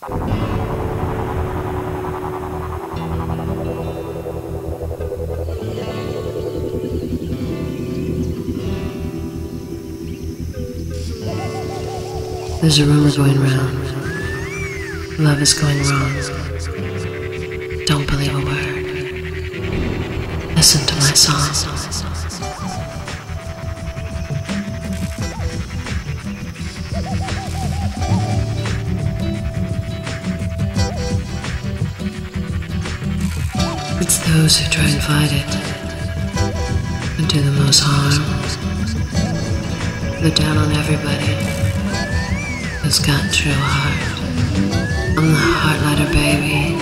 There's a rumor going round. Love is going wrong. Don't believe a word. Listen to my song. It's those who try and fight it and do the most harm. They're down on everybody who's got true heart. I'm the heartlighter, baby.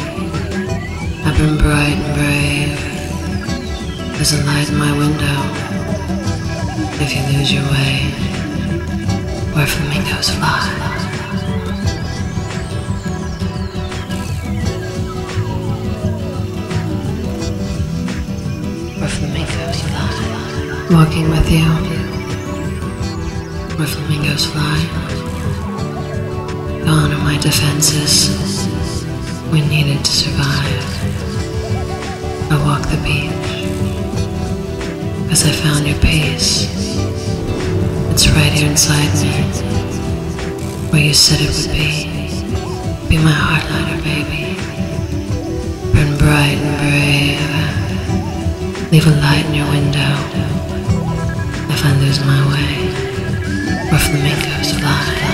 I've been bright and brave. There's a light in my window. If you lose your way, where flamingos fly. Walking with you. Where flamingos fly. Gone are my defenses. We needed to survive. I walk the beach. Cause I found your peace. It's right here inside me. Where you said it would be. Be my heartlighter, baby. Burn bright and brave. Leave a light in your window. I lose my way, where flamingos fly.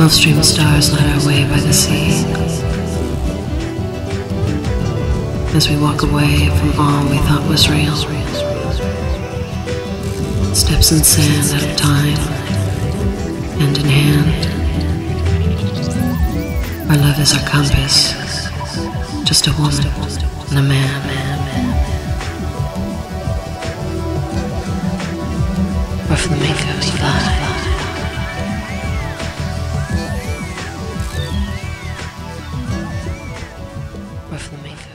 Gulfstream stars light our way by the sea. As we walk away from all we thought was real. Steps in sand out of time, hand in hand. Our love is our compass, just a woman and a man. We're flamingos. for me.